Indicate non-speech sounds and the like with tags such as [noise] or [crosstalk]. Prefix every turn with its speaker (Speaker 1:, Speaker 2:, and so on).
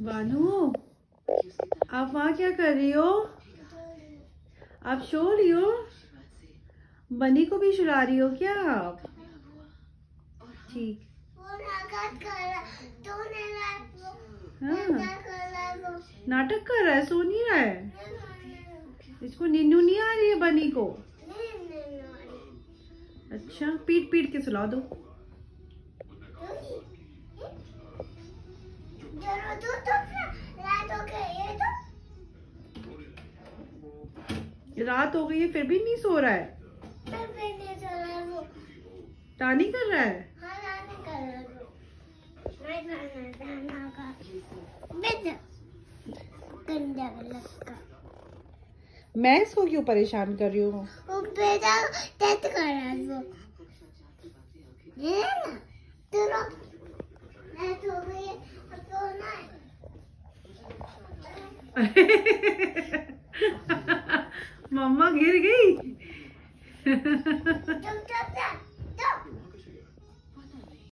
Speaker 1: बानू आप वहाँ क्या कर रही हो? आप सो रही हो? बनी को भी सुला रही हो क्या? आप ठीक। हाँ। नाटक कर रहा है सो नहीं रहा है? इसको नींदू नहीं आ रही है बनी को? अच्छा पीट पीट के सुला दो। रात हो गई है फिर भी नहीं सो रहा है? टानी कर रहा है? मैं इसको क्यों परेशान कर रही हूँ? [laughs] मम्मा गिर गई।